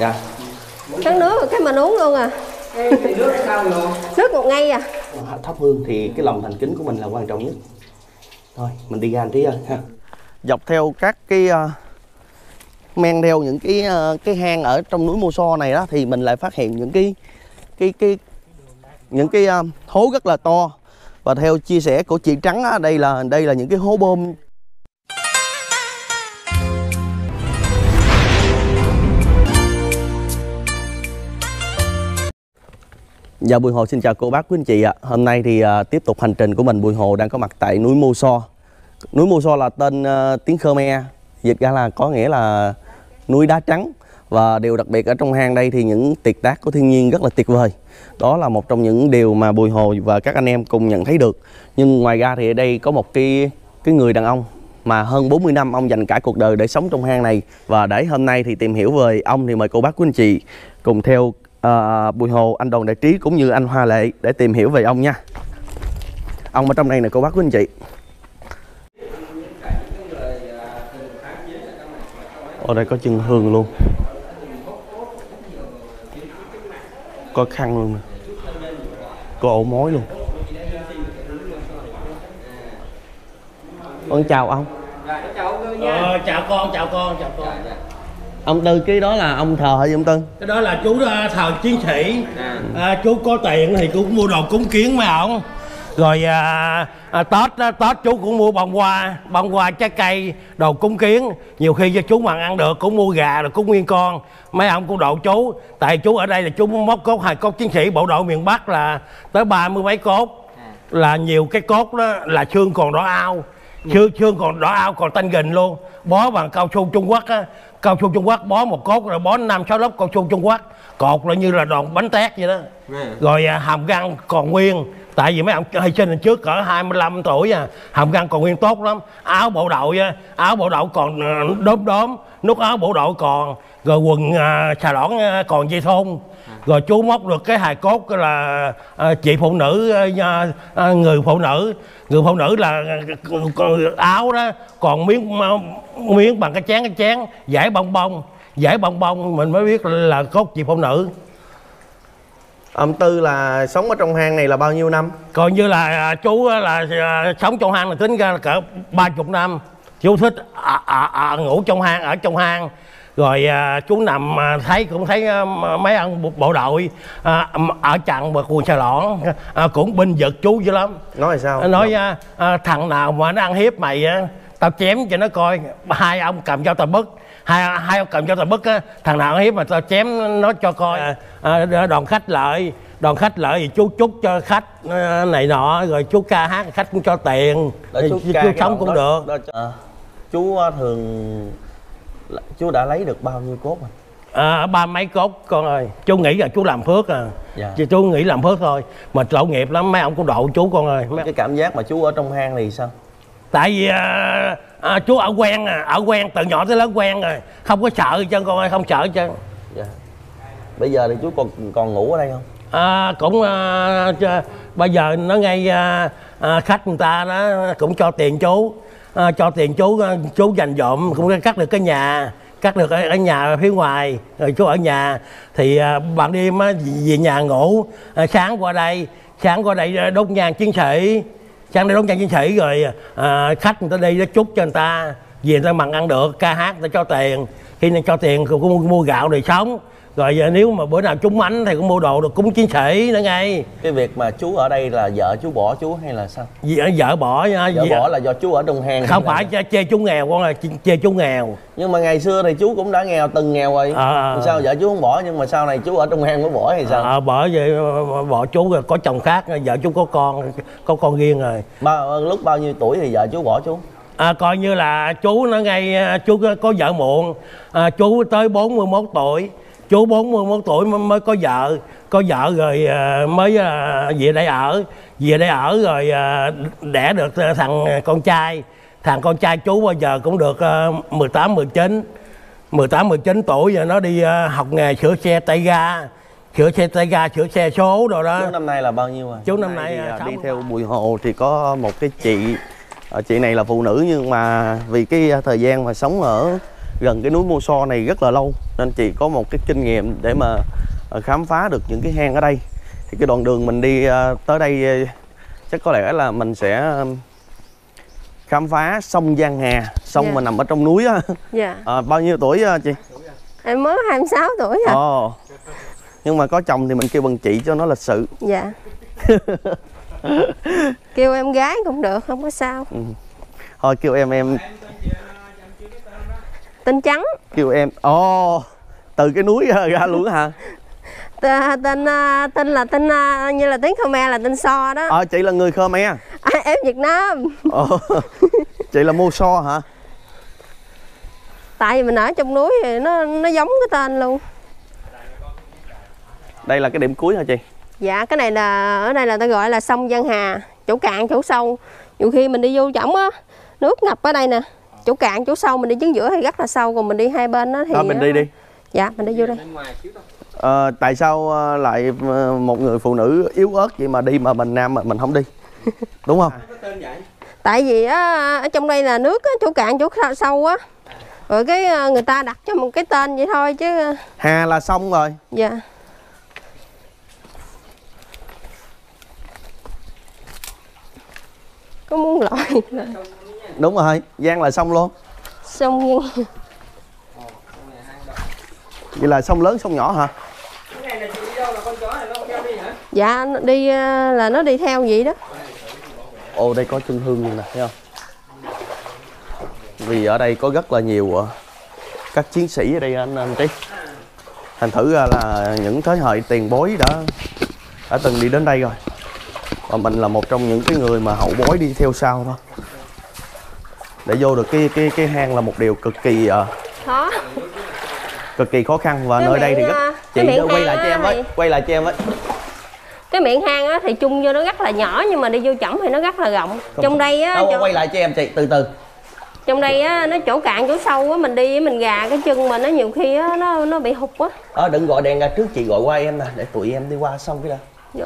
dạ. Kháng nước rồi cái mình uống luôn à. Nước một ngay à. Thắp hương thì cái lòng thành kính của mình là quan trọng nhất. Thôi mình đi ra một tí ơi ha. Dọc theo các cái uh, men theo những cái uh, cái hang ở trong núi Mô So này đó thì mình lại phát hiện những cái cái cái những cái uh, hố rất là to. Và theo chia sẻ của chị Trắng á, đây là đây là những cái hố bơm Dạ Bùi Hồ xin chào cô bác quý anh chị ạ. Hôm nay thì à, tiếp tục hành trình của mình Bùi Hồ đang có mặt tại núi Mô So. Núi Mô So là tên à, tiếng Khmer, dịch ra là có nghĩa là núi đá trắng. Và điều đặc biệt ở trong hang đây thì những tuyệt tác của thiên nhiên rất là tuyệt vời. Đó là một trong những điều mà Bùi Hồ và các anh em cùng nhận thấy được. Nhưng ngoài ra thì ở đây có một cái cái người đàn ông mà hơn 40 năm ông dành cả cuộc đời để sống trong hang này và để hôm nay thì tìm hiểu về ông thì mời cô bác quý anh chị cùng theo à, Bùi Hồ, anh Đoàn Đại Trí cũng như anh Hoa Lệ để tìm hiểu về ông nha. Ông ở trong đây nè cô bác quý anh chị. Ở đây có chân hương luôn. Có khăn luôn nè. Có ổ mối luôn. Con chào ông. Ờ, chào con, chào con, chào con. Ông Tư cái đó là ông thờ hay ông Tư? Cái đó là chú ờ, thờ chiến sĩ. À, chú có tiền thì cũng mua đồ cúng kiến mấy ổng. Rồi à, à, Tết á, Tết chú cũng mua bông hoa, bông hoa trái cây, đồ cúng kiến. Nhiều khi cho chú mà ăn được cũng mua gà rồi cúng nguyên con. Mấy ông cũng độ chú. Tại chú ở đây là chú móc cốt hai cốt chiến sĩ bộ đội miền Bắc là tới ba mươi mấy cốt. Là nhiều cái cốt đó là xương còn đỏ ao. Xương, xương còn đỏ ao còn tanh gình luôn. Bó bằng cao su Trung Quốc á cao su Trung Quốc bó một cốt rồi bó năm sáu lớp cao su Trung Quốc. Cột là như là đòn bánh tét vậy đó. Rồi à, hàm răng còn nguyên tại vì mấy ông hay sinh lần trước cỡ 25 tuổi à hàm răng còn nguyên tốt lắm. Áo bộ đội á, áo bộ đội còn ờ, đốm đốm nút áo bộ đội còn rồi quần à, xà lõn ờ, còn dây thun. Rồi chú móc được cái hài cốt là à, chị phụ nữ à, à, người phụ nữ. Người phụ nữ là áo đó còn miếng miếng bằng cái chén cái chén giải bông bông giải bông bông mình mới biết là cốt chị phụ nữ. Ông Tư là sống ở trong hang này là bao nhiêu năm? còn như là à, chú á là à, sống trong hang là tính ra là cỡ ba chục năm. Chú thích à, à, à, ngủ trong hang ở trong hang. Rồi à, chú nằm à, thấy cũng thấy à, mấy ông bộ- đội à, ở chặn và quần xà lõn à, cũng binh giật chú dữ lắm. Nói sao? nó nói à, à, thằng nào mà nó ăn hiếp mày á tao chém cho nó coi. Hai ông cầm dao tờ bức hai hai ông cầm dao tờ bức á thằng nào hiếp mà tao chém nó cho coi. À, à, đoàn khách lợi đoàn khách lợi thì chú chúc cho khách à, này nọ rồi chú ca hát khách cũng cho tiền. Để thì chú ca chú sống cũng đó- được. đó cho- à, chú á, thường chú đã lấy được bao nhiêu cốt rồi? à, ba mấy cốt con ơi. Chú nghĩ là chú làm phước à. Dạ. chứ chú nghĩ làm phước thôi. Mà lậu nghiệp lắm mấy ông cũng độ chú con ơi. Mấy Cái cảm giác mà chú ở trong hang thì sao? Tại vì à, à, chú ở quen à ở quen từ nhỏ tới lớn quen rồi không có sợ chân con ơi không sợ chân Dạ. Bây giờ thì chú còn còn ngủ ở đây không? à, cũng à, cho- bây giờ nó ngay à, à, khách người ta đó cũng cho tiền chú. À, cho tiền chú à, chú dành dụm cũng cắt được cái nhà cắt được ở, ở nhà phía ngoài rồi chú ở nhà. Thì à, ban đêm á, về nhà ngủ. À, sáng qua đây sáng qua đây đốt nhang chiến sĩ sáng đây đóng trang chiến sĩ rồi à, khách người ta đi nó chúc cho người ta về người ta mặn ăn được ca hát người ta cho tiền. Khi nào cho tiền cũng mua, mua gạo để sống rồi giờ nếu mà bữa nào trúng mánh thì cũng mua đồ được cúng chiến sĩ nữa ngay. Cái việc mà chú ở đây là vợ chú bỏ chú hay là sao? Vì- vợ bỏ nha Vợ bỏ là do chú ở trong hang không phải là- chê, chú nghèo con là chê, chú nghèo. Nhưng mà ngày xưa thì chú cũng đã nghèo từng nghèo rồi. Ờ, ờ, Sao vợ chú không bỏ nhưng mà sau này chú ở trong hang mới bỏ hay sao? à, bỏ vậy bỏ chú rồi có chồng khác vợ chú có con có con riêng rồi. Bao, lúc bao nhiêu tuổi thì vợ chú bỏ chú? à, coi như là chú nó ngay à, chú có, có vợ muộn à, chú tới 41 tuổi chú 41 tuổi mới, mới có vợ có vợ rồi à, mới à, về đây ở. Về đây ở rồi à, đẻ được à, thằng con trai. Thằng con trai chú bây giờ cũng được à, 18 19 18 19 tuổi rồi nó đi à, học nghề sửa xe tay ga. Sửa xe tay ga sửa xe số rồi đó. Chú năm nay là bao nhiêu rồi? Chú năm nay, à, à, sáu đi theo Bùi Hồ thì có một cái chị. Ờ, Chị này là phụ nữ nhưng mà vì cái thời gian mà sống ở gần cái núi Mô So này rất là lâu nên chị có một cái kinh nghiệm để mà ờ, khám phá được những cái hang ở đây. Thì cái đoạn đường mình đi ờ, tới đây ờ, chắc có lẽ là mình sẽ khám phá sông Giang Hà sông Dạ. mà nằm ở trong núi á. Dạ. Ờ, bao nhiêu tuổi chị? Em mới 26 tuổi à. Ồ. Nhưng mà có chồng thì mình kêu bằng chị cho nó lịch sự. Dạ. Kêu em gái cũng được không có sao. Thôi kêu em em tên trắng. Kêu em ồ từ cái núi ra, luôn hả? Tên à, tên là tên à, như là tiếng Khmer là tên So đó. Ờ chị là người Khmer. À, em Việt Nam. Ồ chị là Mô So hả? Tại vì mình ở trong núi thì nó nó giống cái tên luôn. Đây là cái điểm cuối hả chị? Dạ cái này là ở đây là ta gọi là sông Giang Hà chỗ cạn chỗ sâu. Nhiều khi mình đi vô trỏng á nước ngập ở đây nè chỗ cạn chỗ sâu mình đi chính giữa thì rất là sâu còn mình đi hai bên đó thì đó mình đi đi. Dạ mình đi vô đây. Ờ, tại sao ờ, lại ờ, một người phụ nữ yếu ớt vậy mà đi mà mình nam mà mình không đi? Đúng không? Tại vì á ở trong đây là nước á, chỗ cạn chỗ sâu- á. Rồi cái à, người ta đặt cho một cái tên vậy thôi chứ à, hà là xong rồi. Dạ. Có muốn loại đúng rồi giang là xong luôn. Sông Giang Hà. vậy là sông lớn sông nhỏ hả? Dạ nó đi à, là nó đi theo vậy đó. Ồ đây có chân hương luôn nè thấy không? Vì ở đây có rất là nhiều ờ, các chiến sĩ ở đây anh anh trí thành thử ra là những thế hệ tiền bối đã đã từng đi đến đây rồi. Và mình là một trong những cái người mà hậu bối đi theo sau thôi để vô được cái cái cái hang là một điều cực kỳ ờ, khó. cực kỳ khó khăn và Cái nơi đây thì miệng, rất à, chị miệng quay lại cho em với thì- quay lại cho em với. Cái miệng hang á thì chung vô nó rất là nhỏ nhưng mà đi vô chỏng thì nó rất là rộng. Trong đây á đâu chỗ, quay lại cho em chị từ từ. Trong đây á nó chỗ cạn chỗ sâu á mình đi mình gà cái chân mà nó nhiều khi á nó nó bị hụt á. Ờ đừng gọi đèn ra trước chị gọi qua em nè để tụi em đi qua xong cái đã. Dạ.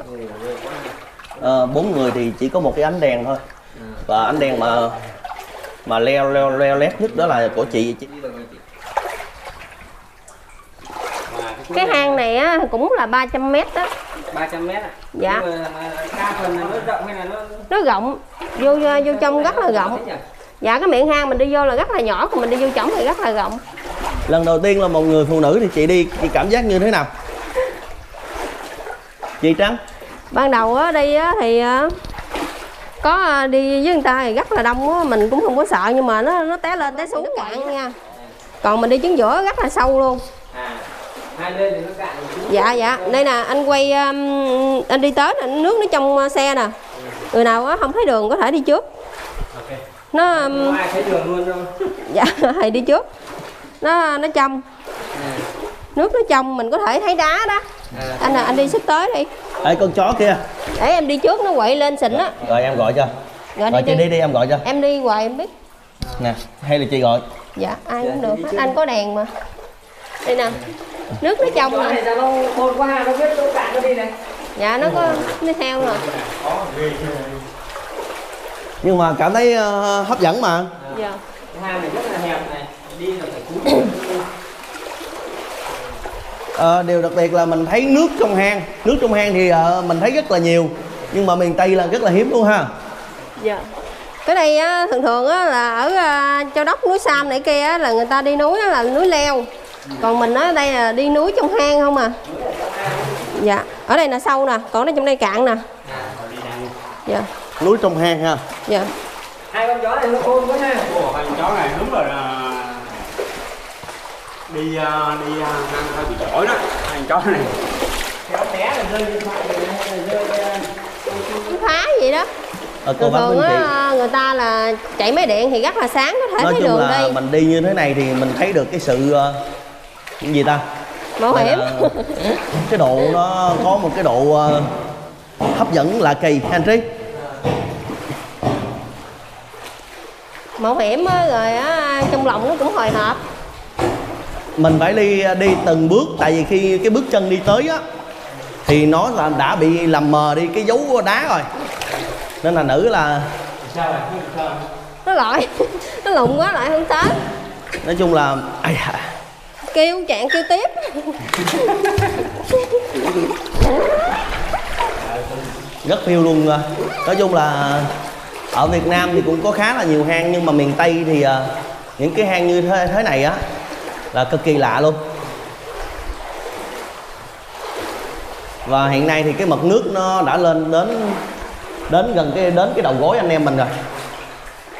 Ờ, bốn người thì chỉ có một cái ánh đèn thôi. Và ánh đèn mà mà leo leo leo lét nhất đó là của chị. Chị cái hang này á cũng là 300 mét đó. 300 mét à? Dạ. Đa phần là nó rộng hay là nó nó rộng. Vô vô trong rất là rộng dạ cái miệng hang mình đi vô là rất là nhỏ còn mình đi vô chỏng thì rất là rộng. Lần đầu tiên là một người phụ nữ thì chị đi chị cảm giác như thế nào? Chị trắng? Ban đầu á đi á thì á, có à, đi với người ta thì rất là đông á mình cũng không có sợ nhưng mà nó nó té lên té xuống cạn nha. còn mình đi chính giữa rất là sâu luôn. À, hai bên thì nó cạn dạ dạ. đây nè anh quay um, anh đi tới nè nước nó trong uh, xe nè. Người nào á không thấy đường có thể đi trước. Ok. nó um, Không ai thấy đường luôn đâu. dạ thì đi trước. Nó nó trong. À, nước nó trong mình có thể thấy đá đó. À, anh à, anh đi xích tới đi Ê con chó kia. Để em đi trước nó quậy lên xịn á. Rồi em gọi cho. Rồi rồi đi, chị đi. đi đi em gọi cho. Em đi hoài em biết. Nè hay là chị gọi. Dạ ai cũng được. Hết. anh có đèn mà. Đây nè. Nước nó trong nè. Dạ nó có nó theo rồi. Nhưng mà cảm thấy ờ, hấp dẫn mà. Dạ. Cái hang này rất là hẹp này. Đi là phải cúi. Ờ, điều đặc biệt là mình thấy nước trong hang. Nước trong hang thì ờ, mình thấy rất là nhiều nhưng mà miền tây là rất là hiếm luôn ha. Dạ. Cái đây á, thường thường á, là ở à, châu đốc núi sam này kia á, là người ta đi núi á, là núi leo. Còn mình ở đây là đi núi trong hang không à? Dạ. Ở đây là sâu nè. Còn ở trong đây cạn nè. Dạ. Núi trong hang ha. Dạ. Hai con chó này nó khôn quá ha. Hai con chó này đúng rồi là đi đi uh, ăn giỏi đó con chó này. Kéo té là rơi điện thoại rồi này, hay là rơi. Ờ, nó phá vậy đó. Ờ, cô thường á, người ta là chạy máy điện thì rất là sáng có thể nói thấy chung đường là đi. mình đi như thế này thì mình thấy được cái sự ờ, cái gì ta? Mạo Gọi hiểm. là cái độ nó có một cái độ ờ, hấp dẫn lạ kỳ anh trí? Mạo hiểm á, rồi á, trong lòng nó cũng hồi hộp mình phải đi đi từng bước. Tại vì khi cái bước chân đi tới á thì nó là đã bị làm mờ đi cái dấu đá rồi. Nên là nữ là sao nó lội nó lụng quá lại không tới. Nói chung là ai à, kêu trạng kêu tiếp. Rất phiêu luôn à. nói chung là ở Việt Nam thì cũng có khá là nhiều hang nhưng mà miền Tây thì à, những cái hang như thế, thế này á là cực kỳ lạ luôn. Và hiện nay thì cái mực nước nó đã lên đến đến gần cái đến cái đầu gối anh em mình rồi.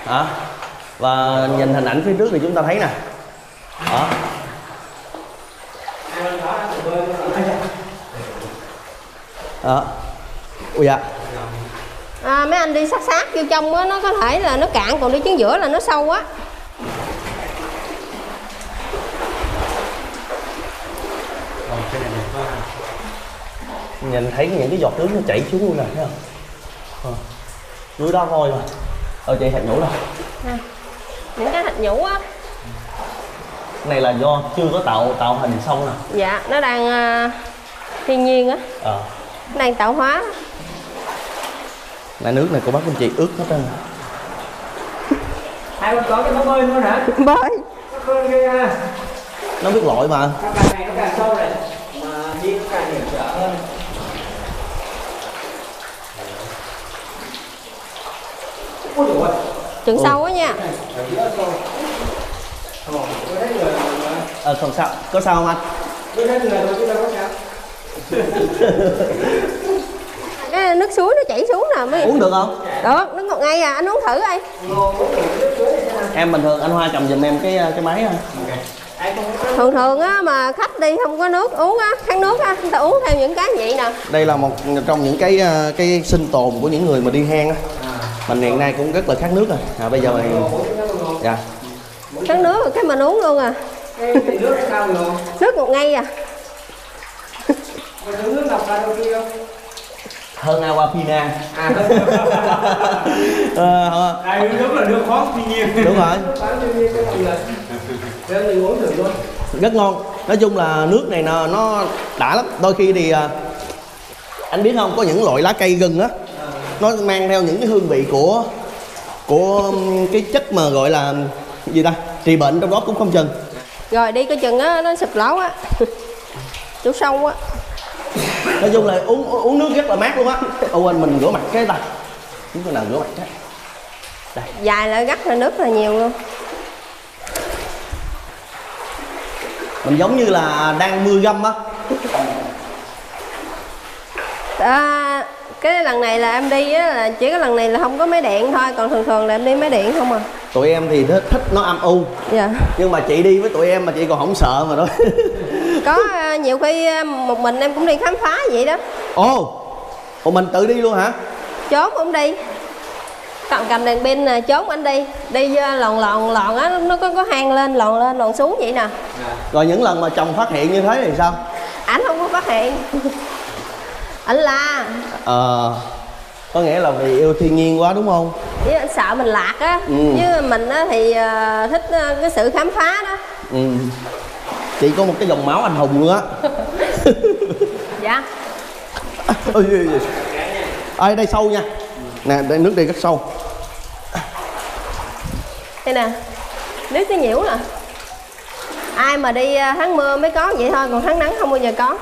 Đó. Và nhìn hình ảnh phía trước thì chúng ta thấy nè. Đó. Đó. Ui dạ à, mấy anh đi sát sát vô trong á nó có thể là nó cạn còn đi chuyến giữa là nó sâu á. Nhìn thấy những cái giọt nước nó chảy xuống luôn nè thấy không? Ờ. dưới đó thôi mà. Ờ chị hạt nhũ Nè, những cái thạch nhũ á. Này là do chưa có tạo tạo hình xong nè. Dạ nó đang à, thiên nhiên á. Ờ. Nó đang tạo hóa. Này nước này cô bác anh chị ướt hết trơn. Hai con có cái nó bơi luôn hả? Bơi. Nó bơi ghê ha. Nó biết lội mà. Ngày nó càng sâu này mà đi nó càng hiểm trở hơn ôi dồi ôi chừng sâu á nha ở giữa sâu Ồ, tôi thấy người rồi mà ờ không sao. Có sao không anh? Cái nước suối nó chảy xuống nè mới uống được không? Được nó ngọt ngay à. Anh uống thử đi. Em bình thường anh hoa cầm giùm em cái cái máy ha. Thường thường á mà khách đi không có nước uống á khát nước á người ta uống theo những cái vậy nè. Đây là một trong những cái ờ, cái sinh tồn của những người mà đi hang á mình hiện nay cũng rất là khát nước rồi à bây giờ mình dạ. Khát nước rồi cái mình uống luôn à. Nước ngọt ngay à. Hơn aquafina à ờ, đây nước là nước khoáng thiên nhiên. Đúng rồi. Mình uống thử luôn. Rất ngon. Nói chung là nước này nó, nó đã lắm. Đôi khi thì à, anh biết không có những loại lá cây gừng á nó mang theo những cái hương vị của của um, cái chất mà gọi là gì ta? Trị bệnh trong đó cũng không chừng. Rồi đi coi chừng á nó sụp lỗ á. Chỗ sâu á. Nói chung là uống uống nước rất là mát luôn á. Ô anh mình rửa mặt cái ta. Chúng tôi nào rửa mặt cái. Dài lại gắt ra nước là nhiều luôn. Mình giống như là đang mưa găm á. À, cái lần này là em đi á là chỉ có lần này là không có máy điện thôi còn thường thường là em đi máy điện không à. Tụi em thì thích, thích nó âm u. Dạ. Nhưng mà chị đi với tụi em mà chị còn không sợ mà đó. Có à, nhiều khi à, một mình em cũng đi khám phá vậy đó. Ồ ồ mình tự đi luôn hả? Trốn cũng đi. Cầm cầm đèn pin nè trốn anh đi. Đi lòn lòn lòn á nó có có hang lên lòn lên lòn xuống vậy nè. Rồi những lần mà chồng phát hiện như thế thì sao? Ảnh không có phát hiện ảnh la ờ có nghĩa là vì yêu thiên nhiên quá đúng không? Với anh sợ mình lạc á. Ừ. với mình á thì à, thích à, cái sự khám phá đó. Ừ. Chị có một cái dòng máu anh hùng luôn á. Dạ. Ôi ôi. ai đây sâu nha. Nè đây nước đây rất sâu. Đây nè. Nước cái nhiễu nè ai mà đi à, tháng mưa mới có vậy thôi còn tháng nắng không bao giờ có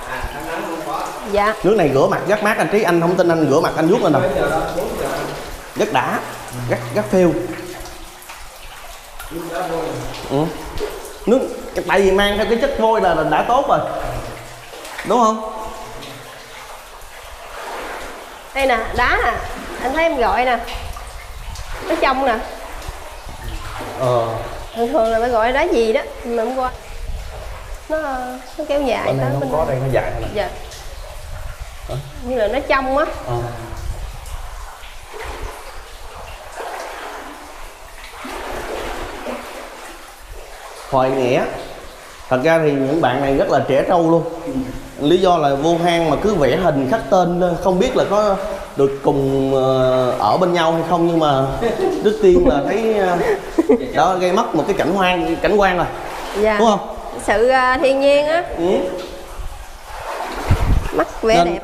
dạ. Nước này rửa mặt rất mát anh trí anh không tin anh rửa mặt anh vuốt lên nè. Rất đã rất rất phêu. Ừ. nước tại vì mang theo cái chất vôi là, là đã tốt rồi. Đúng không? Đây nè đá nè. Anh thấy em gọi nè. Nó trong nè. Ờ. Thường thường là phải gọi đá gì đó mà hôm qua nó nó kéo dài bên tới không bên có đây nó dài. Nè dạ như là nó trong á ờ. Hoài nghĩa Thật ra thì những bạn này rất là trẻ trâu luôn Lý do là vô hang mà cứ vẽ hình khắc tên Không biết là có được cùng ờ, ở bên nhau hay không Nhưng mà trước tiên là thấy ờ, Đó gây mất một cái cảnh quan cảnh quan rồi dạ Đúng không? sự thiên nhiên á Ừ. mắt vẻ nên, đẹp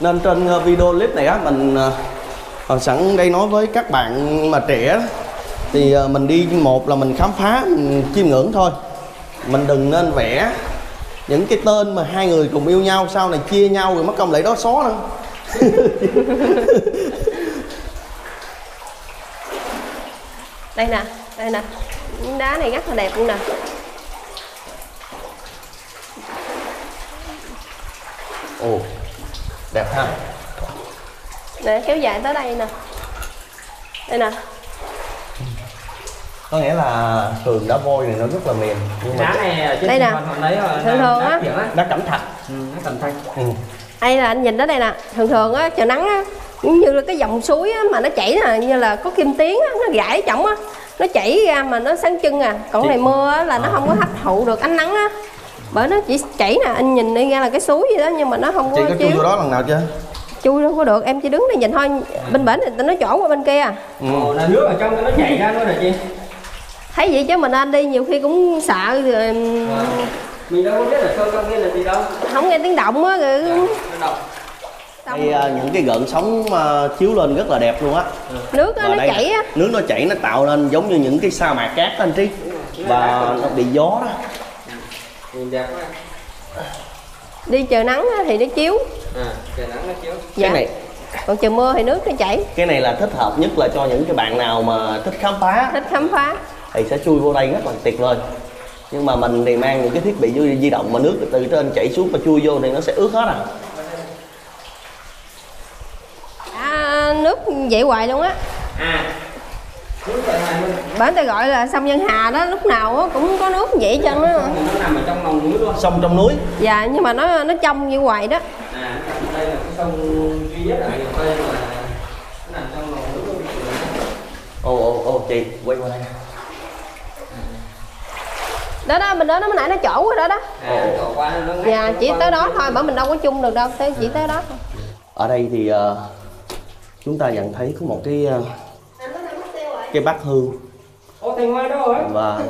nên trên ờ, video clip này á mình ờ, sẵn đây nói với các bạn mà trẻ thì ờ, mình đi một là mình khám phá mình chiêm ngưỡng thôi. Mình đừng nên vẽ những cái tên mà hai người cùng yêu nhau sau này chia nhau rồi mất công lại đó xó nữa. Đây nè đây nè. Miếng đá này rất là đẹp luôn nè. Ồ đẹp ha. Nè kéo dài tới đây nè. Đây nè. Có nghĩa là tường đá vôi này nó rất là mềm. Nhưng đá mà này ở trên Đây nè. rồi Thường thường á. đá cẩm thạch. Ừ, nó cầm thanh ừ. đây là anh nhìn tới đây nè. Thường thường á trời nắng á giống như là cái dòng suối á, mà nó chảy nè như là có kim tuyến á nó gãy chổng á. Nó chảy ra mà nó sáng chân à. Còn này mưa á, là nó không có hấp thụ được ánh nắng á bởi nó chỉ chảy nè anh nhìn đi ra là cái suối gì đó nhưng mà nó không chị có có chui vô đó lần nào chưa? Chui đâu có được em chỉ đứng đây nhìn thôi. Bên bển thì nó chỗ qua bên kia. Ừ. Ồ, là nước ở trong nó chảy ra luôn rồi chị? Thấy vậy chứ mình anh đi nhiều khi cũng sợ rồi Vâng. mình đâu có biết là sâu trong kia là gì đâu. không nghe tiếng động á rồi Đây, à, những cái gợn sóng à, chiếu lên rất là đẹp luôn á. Nước Và nó đây chảy á. nước nó chảy nó tạo nên giống như những cái sa mạc cát đó anh trí. Và nó bị gió đó nhìn đẹp quá. Đi trời nắng thì nó chiếu. À trời nắng nó chiếu. Dạ. Cái này còn trời mưa thì nước nó chảy. cái này là thích hợp nhất là cho những cái bạn nào mà thích khám phá. Thích khám phá. Thì sẽ chui vô đây rất là tuyệt vời. Nhưng mà mình thì mang những cái thiết bị di di động mà nước từ trên chảy xuống và chui vô thì nó sẽ ướt hết à. À, nước vậy hoài luôn á. À nước bản ta gọi là sông Nhân Hà đó lúc nào cũng có nước vậy trơn á. Sông trong núi dạ nhưng mà nó nó trong như hoài đó. À đây là cái sông duy nhất ở mà nó nằm trong lòng núi luôn. Ồ ồ ồ chị quay qua đây. Đó đó mình đó nó mới nãy nó chỗ rồi đó đó. À chỗ qua nó ngắt dạ chỉ tới đó thôi bởi mình đâu có chung được đâu tới chỉ tới đó thôi. Ở đây thì ờ, chúng ta nhận thấy có một cái ờ, cái bát hương ô thành hoa đâu rồi? Và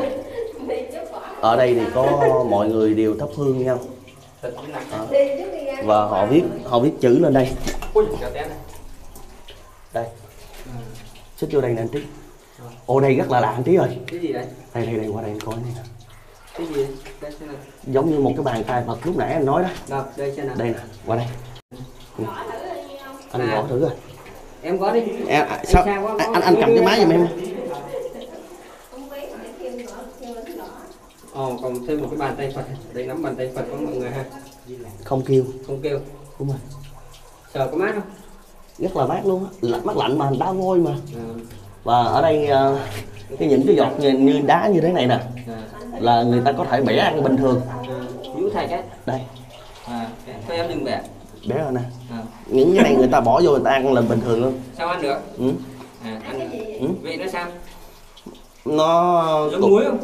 ở đây thì có mọi người đều thắp hương nhau. Đó. và họ viết họ viết chữ lên đây. Đây. Xích vô đây nè anh trí. Ô đây rất là lạ anh trí ơi. Cái gì đấy đây đây đây qua đây anh coi này nè. Cái gì? Đấy? đây xem nào. Giống như một cái bàn tay Phật lúc nãy anh nói đó. Đây xem nào. Đây nè qua đây. Ừ. anh À. gõ thử rồi em có đi. Em à, sao? Xa quá, anh anh cầm cái máy giùm em. Ồ, còn thêm một cái bàn tay Phật. Đây nắm bàn tay Phật của mọi người ha. Không kêu. Không kêu. Đúng rồi. Sờ có mát không? Rất là mát luôn á. Lạnh mát lạnh mà đá vôi mà. À, và ở đây ờ, cái những cái giọt như, như đá như thế này nè à, là người ta có thể bẻ ăn bình thường. À, thạch ấy đây. À, thôi em đừng bẻ. Bẻ rồi nè những cái này người ta bỏ vô người ta ăn là bình thường luôn. Sao ăn được? Ừ. à, ăn Ừ. vị nó sao? Nó giống muối không?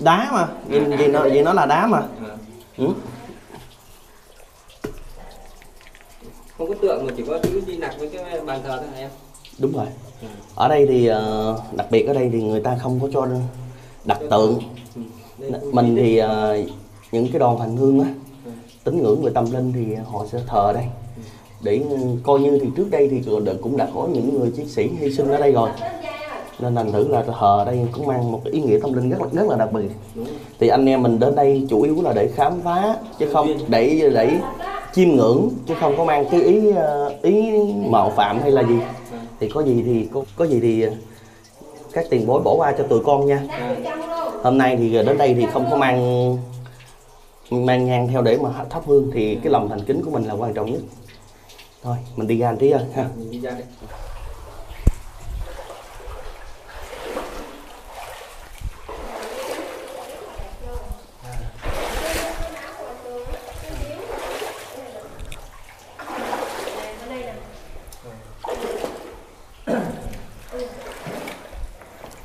Đá mà. Vì, vì nó vì nó là đá mà. À, ừ. không có tượng mà chỉ có chữ di nặc với cái bàn thờ thôi em? Đúng rồi. Ở đây thì ờ, đặc biệt ở đây thì người ta không có cho đặt tượng. ừ. mình thì ờ, những cái đoàn hành hương á tín ngưỡng về tâm linh thì họ sẽ thờ đây để coi như thì trước đây thì cũng đã có những người chiến sĩ hy sinh ở đây rồi. Nên thành thử là thờ đây cũng mang một cái ý nghĩa tâm linh rất là rất là đặc biệt. Thì anh em mình đến đây chủ yếu là để khám phá chứ không để để chiêm ngưỡng chứ không có mang cái ý ờ, ý mạo phạm hay là gì. Thì có gì thì có, có gì thì ờ, các tiền bối bỏ qua cho tụi con nha. Hôm nay thì đến đây thì không có mang mang nhang theo để mà thắp hương thì cái lòng thành kính của mình là quan trọng nhất thôi mình đi ra anh tí ơi ha mình đi ra đây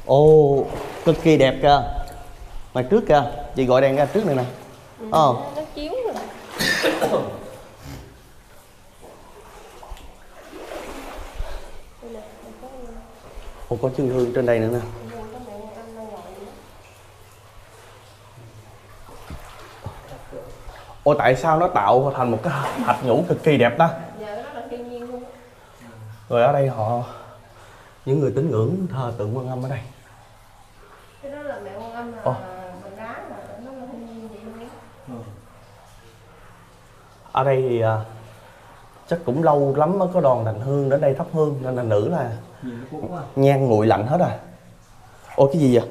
ồ cực kỳ đẹp kìa. Ngoài trước kìa. Chị gọi đèn ra trước này nè. Ờ. nó chiếu rồi Ồ, có chân hương trên đây nữa nè. Ồ tại sao nó tạo thành một cái thạch nhũ cực kỳ đẹp ta? Giờ đó là thiên nhiên luôn. Rồi ở đây họ Những người tín ngưỡng thờ tượng quan âm ở đây. Cái đó là mẹ quan âm là Ồ. bằng đá là nó là thiên nhiên vậy luôn ở đây thì à, chắc cũng lâu lắm mới có đoàn đành hương đến đây thắp hương nên là nữ là Nhan nguội lạnh hết rồi. Ôi, cái gì vậy?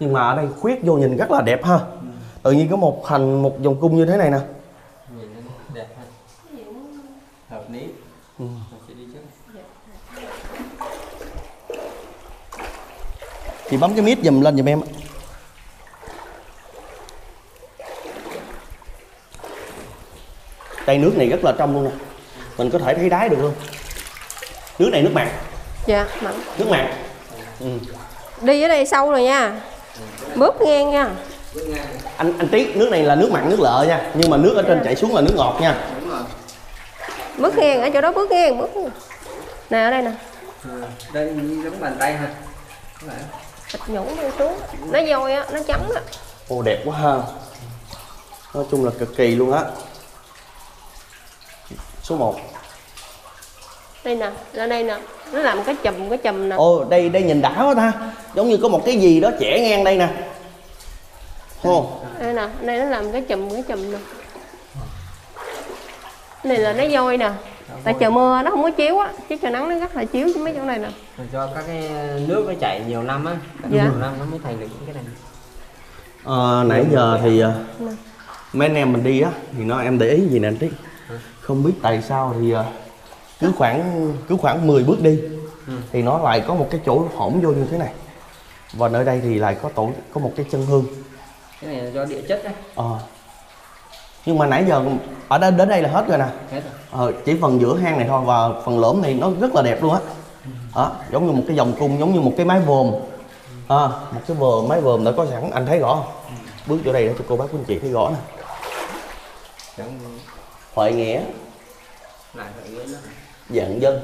Nhưng mà ở đây khuyết vô nhìn rất là đẹp ha. Tự nhiên có một thành một vòng cung như thế này nè. Nhìn đẹp ha hợp lý Ừ. chị bấm cái mít dùm lên dùm em tay nước này rất là trong luôn nè mình có thể thấy đáy được luôn nước này nước mặn. Dạ mặn. Nước mặn. Ừ. đi ở đây sâu rồi nha. Bước ngang nha. Anh anh tí nước này là nước mặn nước lợ nha. Nhưng mà nước ở trên chảy xuống là nước ngọt nha. Đúng rồi. Bước ngang ở chỗ đó bước ngang bước nè ở đây nè. À, đây giống bàn tay ha thịt nhũng đi xuống. Nó dôi á nó trắng á. Ô đẹp quá ha. Nói chung là cực kỳ luôn á số 1 đây nè ở đây nè. Nó làm cái chùm cái chùm nè. Ồ, đây đây nhìn đã quá ta. Giống như có một cái gì đó chẻ ngang đây nè. Ồ, đây nè đây nó làm cái chùm cái chùm nè. Này là nó dôi nè. Tại trời mưa nó không có chiếu á. Chứ trời nắng nó rất là chiếu mấy chỗ này nè. Cho các cái nước nó chảy nhiều năm á. Dạ. nhiều năm nó mới thành được những cái này. Ờ, nãy giờ thì ờ, mấy anh em mình đi á thì nó em để ý gì nè anh tí. Không biết tại sao thì ờ, cứ khoảng cứ khoảng 10 bước đi thì nó lại có một cái chỗ hõm vô như thế này. Và nơi đây thì lại có tổ có một cái chân hương. cái này là do địa chất đấy Ờ. Nhưng mà nãy giờ ở đây đến đây là hết rồi nè. hết rồi. Ờ, chỉ phần giữa hang này thôi và phần lõm này nó rất là đẹp luôn á. Đó, giống như một cái vòng cung giống như một cái mái vòm. À, một cái vòm mái vòm đã có sẵn anh thấy rõ không? Bước vô đây để cho cô bác quý anh chị thấy rõ nè. Chẳng hội nghĩa. Lại phải nghĩa nữa dạng dân.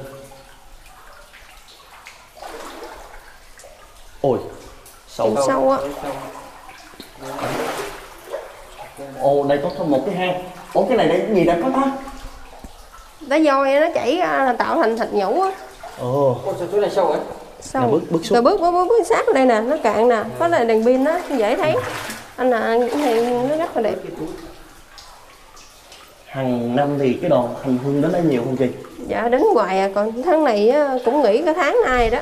Ôi sâu. Sâu á. Ồ đây có thêm một cái hang. Ủa cái này đây cái gì đã có ta? Nó dôi nó chảy ra là tạo thành thịt nhũ á. Ồ. Ôi, sao chỗ này sâu ấy sâu. Bước- bước xuống. rồi bước bước bước, bước sát đây nè nó cạn nè có là đèn pin á dễ thấy. Anh là thì nó rất là đẹp hàng năm thì cái đoàn hành hương đến đây nhiều không chị? Dạ đến hoài à còn tháng này á, cũng nghỉ cả tháng nay đó.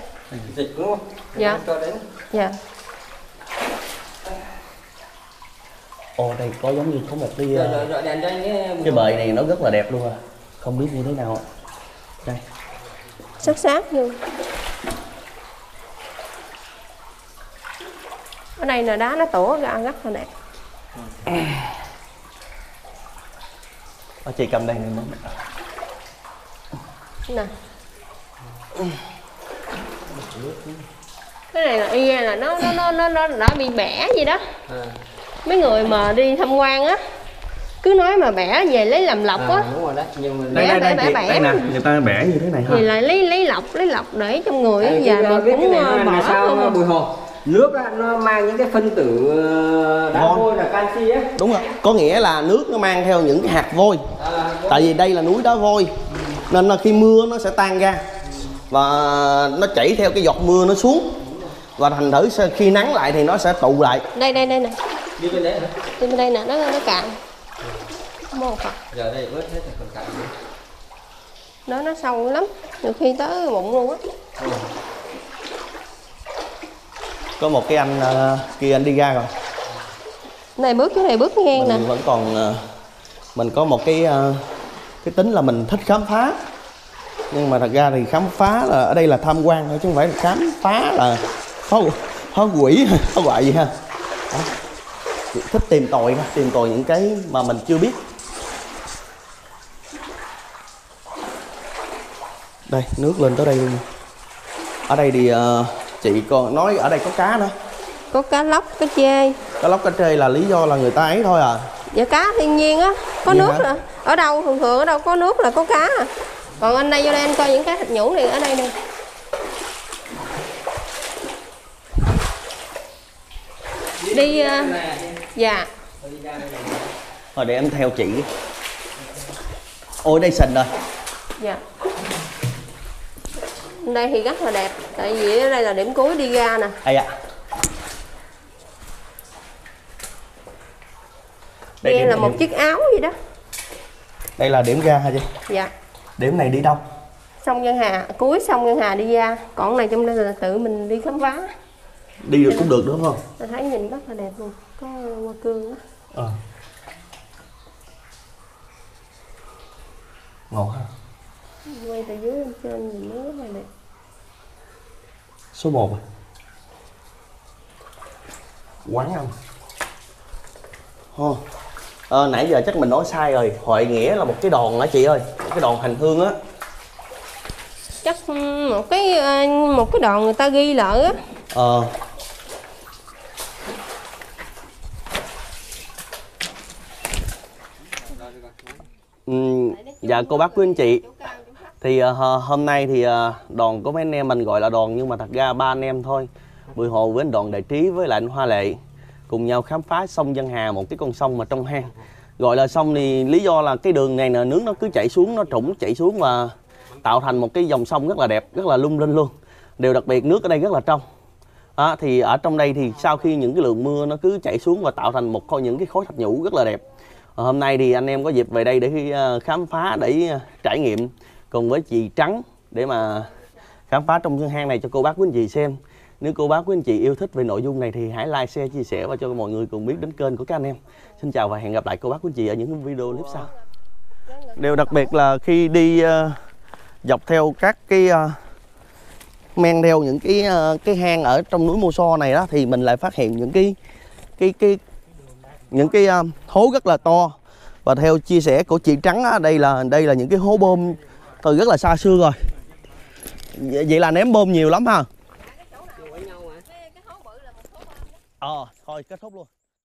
Dịch đúng không? Dạ. cho đến. Dạ. Ồ đây có giống như có một cái rồi rồi rồi đèn cho anh cái cái bệ này nó rất là đẹp luôn à. Không biết như thế nào ạ. Đây. Sát sát vô ở đây là đá nó tổ ra rất là đẹp Ờ, chị cầm đây này. Nó nè. Cái này là y là nó nó nó nó, nó đã bị bẻ gì đó. À, mấy người mà đi tham quan á cứ nói mà bẻ về lấy làm lọc á. à, đúng rồi đấy nhưng mà Đây, đây, đây, chị, bẻ, đây nè. Bẻ. người ta bẻ như thế này ha thì lại lấy lấy lọc lấy lọc để trong người á. Và cái cũng ờ, bỏ sao à. bùi hồ nước á, nó mang những cái phân tử ờ, đá Ngon. vôi là canxi á. Đúng rồi. Có nghĩa là nước nó mang theo những cái hạt vôi. À, tại vì đây là núi đá vôi nên là khi mưa nó sẽ tan ra và nó chảy theo cái giọt mưa nó xuống. Và thành thử khi nắng lại thì nó sẽ tụ lại. Đây đây đây nè. Đi bên đấy hả? Đi bên đây nè nó nó cạn. Một Phật. Giờ đây ướt hết rồi còn cạn nữa. nó nó sâu lắm. Nhiều khi tới bụng luôn á có một cái anh ờ, kia anh đi ra rồi. Này bước chỗ này bước ngang nè. mình vẫn còn ờ, mình có một cái ờ, cái tính là mình thích khám phá. Nhưng mà thật ra thì khám phá là ở đây là tham quan thôi chứ không phải là khám phá là phá phá quỷ phá hoại gì ha. Đó. thích tìm tòi tìm tòi những cái mà mình chưa biết. Đây nước lên tới đây luôn. Ở đây thì ờ, chị còn nói ở đây có cá nữa có cá lóc cá chê. Cá lóc cá trê là lý do là người ta ấy thôi à. Và cá thiên nhiên á. Có Vậy nước hả? ở đâu? Thường thường ở đâu có nước là có cá à. còn anh đây vô đây anh coi những cá thịt nhũ này ở đây nè. Đi ờ, dạ. Rồi để em theo chị. Ôi đây sình rồi. Dạ đây thì rất là đẹp. Tại vì ở đây là điểm cuối đi ra nè. Ai ạ. Đây, đây điểm, là một điểm, chiếc áo gì đó. Đây là điểm ra hả chị? Dạ. Điểm này đi đâu? Sông Nhân Hà cuối sông Nhân Hà đi ra. Còn này trong đây là tự mình đi khám phá. Đi được cũng được đúng không? Tôi thấy nhìn rất là đẹp luôn. Có hoa cương á. Ờ. Ha quay từ dưới lên trên nhìn nó rất là đẹp số 1 quán không Ồ. Ờ, nãy giờ chắc mình nói sai rồi. Hội nghĩa là một cái đòn hả chị ơi? Cái đòn hành hương á. Chắc ừ, một cái ờ, một cái đoạn người ta ghi lại á. Ờ. Ừm, dạ cô bác quý anh chị thì uh, hôm nay thì uh, đoàn có mấy anh em mình gọi là đoàn nhưng mà thật ra ba anh em thôi. Bùi Hồ với anh đoàn Đại Trí với lại anh Hoa Lệ. Cùng nhau khám phá sông Dân Hà một cái con sông mà trong hang. Gọi là sông thì lý do là cái đường này nè nước nó cứ chảy xuống nó trũng chảy xuống và tạo thành một cái dòng sông rất là đẹp rất là lung linh luôn. Điều đặc biệt nước ở đây rất là trong. À, thì ở trong đây thì sau khi những cái lượng mưa nó cứ chảy xuống và tạo thành một khối những cái khối thạch nhũ rất là đẹp. À, hôm nay thì anh em có dịp về đây để khám phá để trải nghiệm cùng với chị Trắng để mà khám phá trong hang này cho cô bác quý anh chị xem. Nếu cô bác quý anh chị yêu thích về nội dung này thì hãy like share chia sẻ và cho mọi người cùng biết đến kênh của các anh em. Xin chào và hẹn gặp lại cô bác quý anh chị ở những video clip sau. Điều đặc biệt là khi đi ờ, dọc theo các cái ờ, men theo những cái ờ, cái hang ở trong núi Mô So này đó thì mình lại phát hiện những cái cái cái những cái ờ, hố rất là to. Và theo chia sẻ của chị Trắng á, đây là đây là những cái hố bơm từ rất là xa xưa rồi. Vậy vậy là ném bơm nhiều lắm ha. Ờ thôi kết thúc luôn